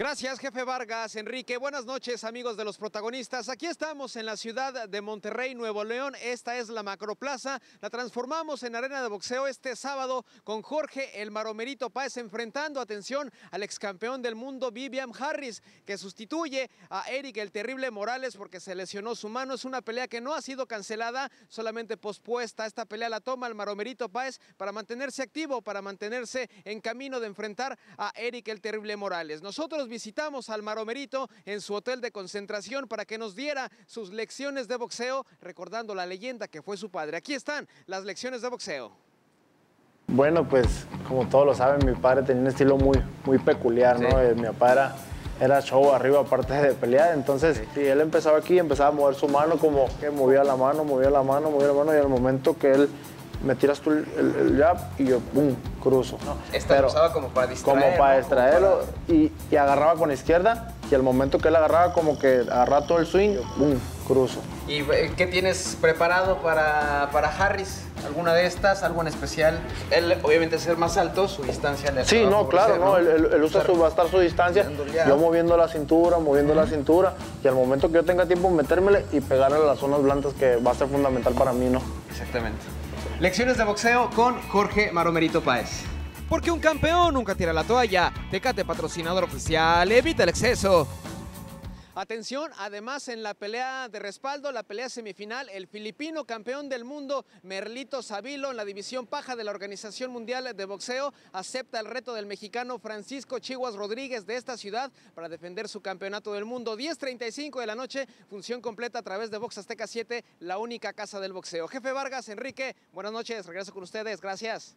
Gracias, jefe Vargas. Enrique, buenas noches, amigos de los protagonistas. Aquí estamos en la ciudad de Monterrey, Nuevo León. Esta es la Macroplaza. La transformamos en arena de boxeo este sábado con Jorge el Maromerito Páez enfrentando, atención, al ex campeón del mundo Vivian Harris, que sustituye a Eric el Terrible Morales porque se lesionó su mano. Es una pelea que no ha sido cancelada, solamente pospuesta. Esta pelea la toma el Maromerito Páez para mantenerse activo, para mantenerse en camino de enfrentar a Eric el Terrible Morales. Nosotros visitamos al Maromerito en su hotel de concentración para que nos diera sus lecciones de boxeo, recordando la leyenda que fue su padre. Aquí están las lecciones de boxeo. Bueno, pues como todos lo saben, mi padre tenía un estilo muy, muy peculiar, ¿no? Eh, mi papá era, show arriba, aparte de pelear. Entonces, si él empezaba aquí, empezaba a mover su mano, como que movía la mano, movía la mano, movía la mano, y al momento que él me tiras tú el, jab y yo, ¡pum!, cruzo. No, esta usaba como para distraerlo. Como para distraerlo Y, y, agarraba con la izquierda y al momento que él agarraba como que agarraba todo el swing, ¡pum!, cruzo. ¿Y eh, qué tienes preparado para, para Harris? ¿Alguna de estas? ¿Algo en especial? Él, obviamente, ser más alto, su distancia le Sí, no, claro, ¿no? Él, usa su, va a estar su distancia. Yo moviendo la cintura, moviendo la cintura. Y al momento que yo tenga tiempo, metérmele y pegarle a las zonas blancas, que va a ser fundamental para mí, ¿no? Exactamente. Lecciones de boxeo con Jorge Maromerito Páez. Porque un campeón nunca tira la toalla. Tecate patrocinador oficial, evita el exceso. Atención, además en la pelea de respaldo, la pelea semifinal, el filipino campeón del mundo, Merlito Savilo, en la división paja de la Organización Mundial de Boxeo, acepta el reto del mexicano Francisco Chihuas Rodríguez de esta ciudad para defender su campeonato del mundo. 10.35 de la noche, función completa a través de Box Azteca 7, la única casa del boxeo. Jefe Vargas, Enrique, buenas noches, regreso con ustedes, gracias.